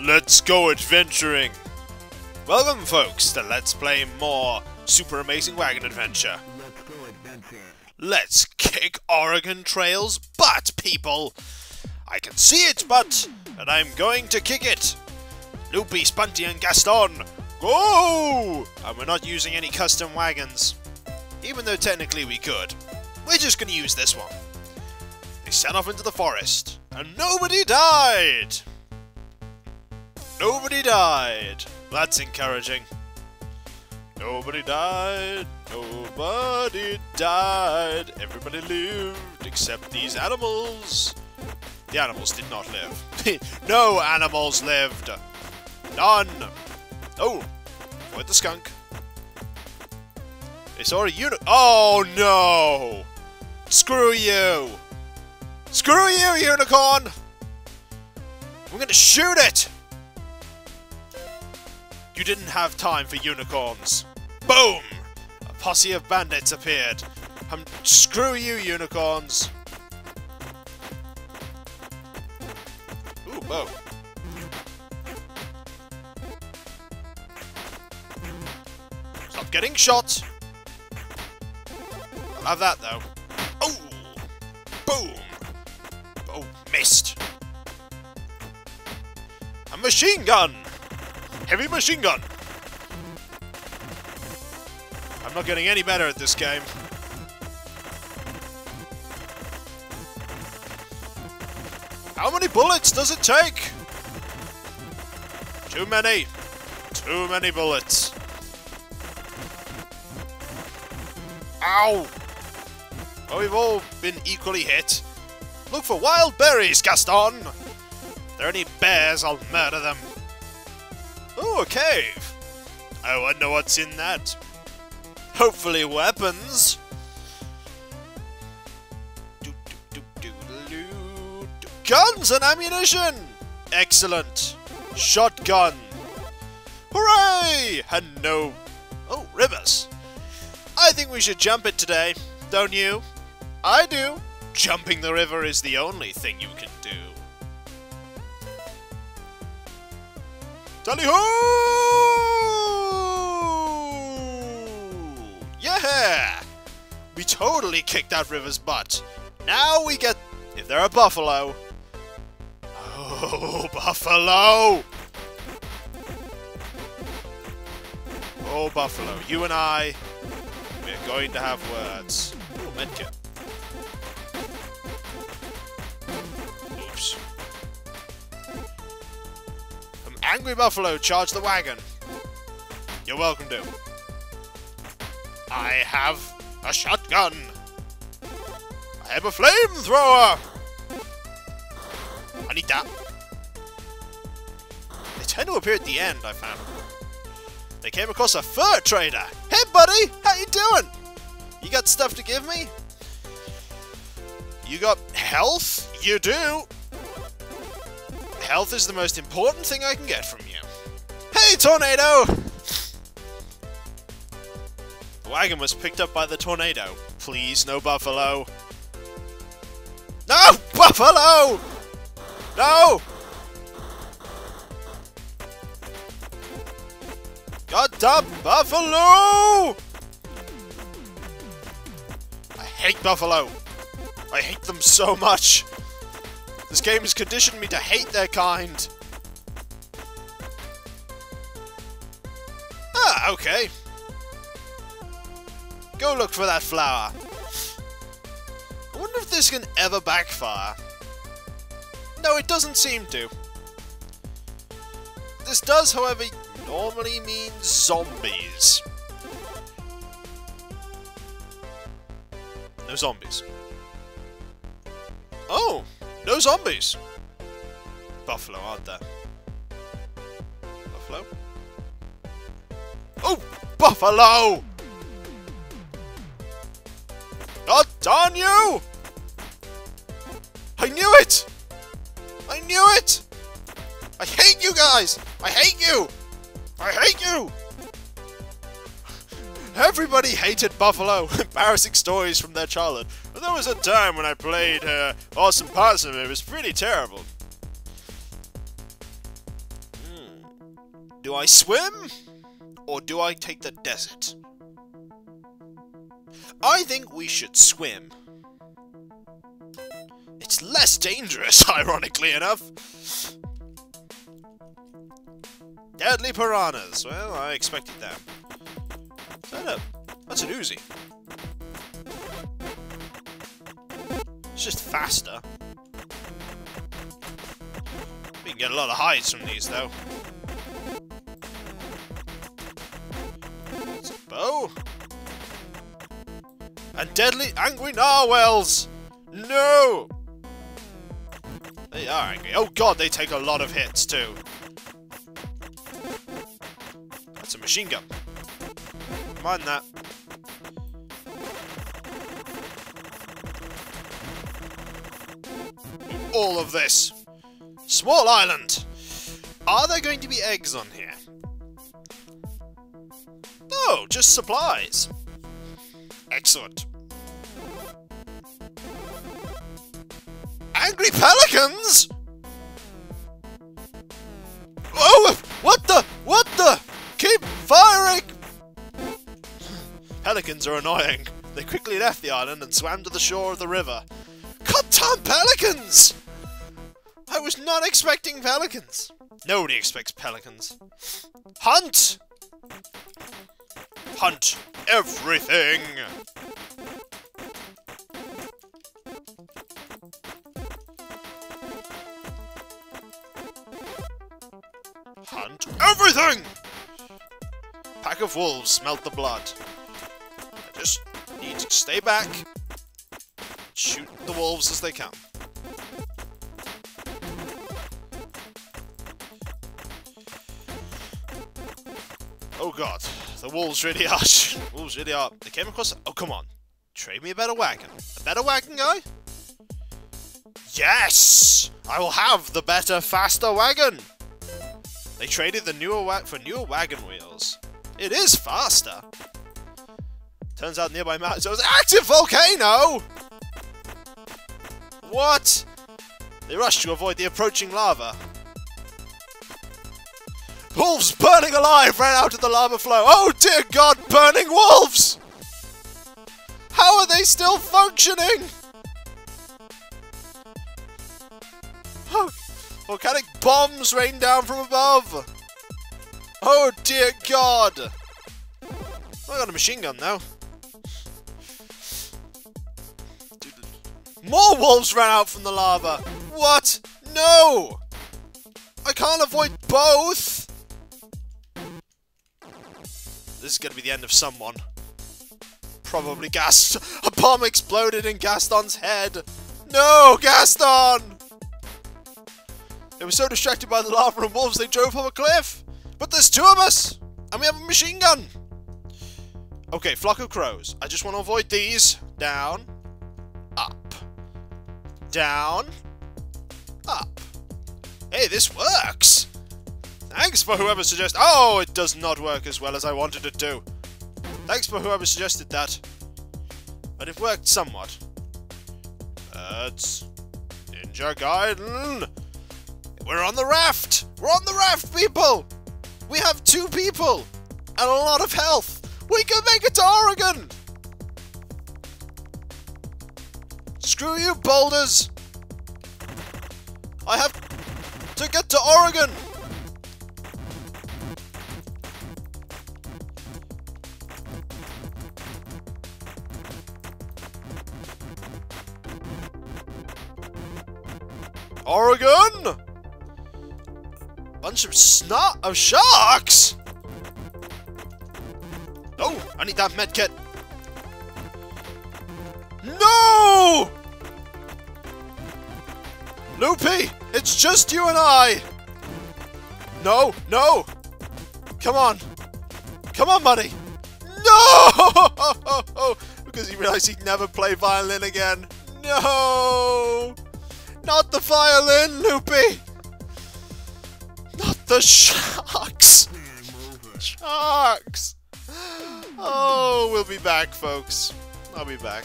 Let's go adventuring! Welcome, folks, to Let's Play more Super Amazing Wagon Adventure. Let's go adventure. Let's kick Oregon Trail's butt, people! I can see its butt, and I'm going to kick it! Loopy, Spunty, and Gaston, go! And we're not using any custom wagons, even though technically we could. We're just gonna use this one. They set off into the forest, and nobody died! Nobody died. That's encouraging. Nobody died. Nobody died. Everybody lived except these animals. The animals did not live. no animals lived. None. Oh, avoid the skunk. They saw a uni- Oh no! Screw you! Screw you, unicorn! I'm gonna shoot it! You didn't have time for unicorns. Boom! A posse of bandits appeared. Um, screw you, unicorns! Ooh, bow. Stop getting shot! I'll have that, though. Oh! Boom! Oh, missed. A machine gun! Heavy machine gun! I'm not getting any better at this game. How many bullets does it take? Too many. Too many bullets. Ow! Oh, we've all been equally hit. Look for wild berries, Gaston! If there are any bears, I'll murder them. Oh, a cave! I wonder what's in that. Hopefully weapons! Guns and ammunition! Excellent! Shotgun! Hooray! And no... Oh, rivers! I think we should jump it today, don't you? I do! Jumping the river is the only thing you can do. Tally ho! Yeah! We totally kicked that river's butt. Now we get. If they're a buffalo. Oh, buffalo! Oh, buffalo, you and I, we're going to have words. Medkit. Angry Buffalo, charge the wagon. You're welcome to. I have a shotgun. I have a flamethrower. I need that. They tend to appear at the end, I found. They came across a fur trader. Hey, buddy, how you doing? You got stuff to give me? You got health? You do. Health is the most important thing I can get from you. Hey, tornado! The wagon was picked up by the tornado. Please, no buffalo. No! Buffalo! No! Goddamn buffalo! I hate buffalo. I hate them so much. This game has conditioned me to hate their kind. Ah, okay. Go look for that flower. I wonder if this can ever backfire. No, it doesn't seem to. This does, however, normally mean zombies. No zombies. Oh! No zombies! Buffalo, aren't there? Buffalo? Oh! Buffalo! Not on you! I knew it! I knew it! I hate you guys! I hate you! I hate you! Everybody hated Buffalo. Embarrassing stories from their childhood. There was a time when I played uh, Awesome Possum. It was pretty terrible. Do I swim? Or do I take the desert? I think we should swim. It's less dangerous, ironically enough. Deadly piranhas. Well, I expected that. That a... That's an Uzi. Just faster. We can get a lot of hides from these, though. It's a bow. And deadly angry narwhals! No! They are angry. Oh god, they take a lot of hits, too. That's a machine gun. Mind that. All of this. Small island! Are there going to be eggs on here? No, just supplies. Excellent. Angry pelicans? Oh, what the? What the? Keep firing! Pelicans are annoying. They quickly left the island and swam to the shore of the river. Goddamn pelicans! Was not expecting pelicans. Nobody expects pelicans. Hunt! Hunt everything! Hunt everything! Pack of wolves smelt the blood. I just need to stay back, shoot the wolves as they come. God, the wolves really are. wolves really are. They came across. Oh come on, trade me a better wagon. A better wagon guy? Yes, I will have the better, faster wagon. They traded the newer wagon for newer wagon wheels. It is faster. Turns out nearby mountains was active volcano. What? They rushed to avoid the approaching lava. Wolves burning alive ran out of the lava flow. Oh dear god, burning wolves! How are they still functioning? Oh, volcanic bombs rain down from above. Oh dear god! I got a machine gun now. More wolves ran out from the lava. What? No! I can't avoid both! This is gonna be the end of someone. Probably Gaston. A bomb exploded in Gaston's head. No, Gaston! They were so distracted by the lava and wolves they drove off a cliff. But there's two of us, and we have a machine gun. Okay, flock of crows. I just want to avoid these. Down, up, down, up. Hey, this works. Thanks for whoever suggested- Oh, it does not work as well as I wanted it to. Thanks for whoever suggested that. But it worked somewhat. That's... Ninja Gaiden! We're on the raft! We're on the raft, people! We have two people! And a lot of health! We can make it to Oregon! Screw you, boulders! I have to get to Oregon! Oregon! Bunch of snot of sharks! Oh, I need that medkit. No! Loopy, it's just you and I. No, no. Come on. Come on, buddy. No! because he realized he'd never play violin again. No! Not the violin, Loopy! Not the sharks! Sharks! Oh, we'll be back, folks. I'll be back.